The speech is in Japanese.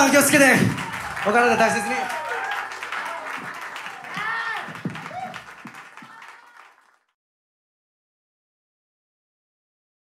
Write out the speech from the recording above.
さんお気をつけて。お体大切に。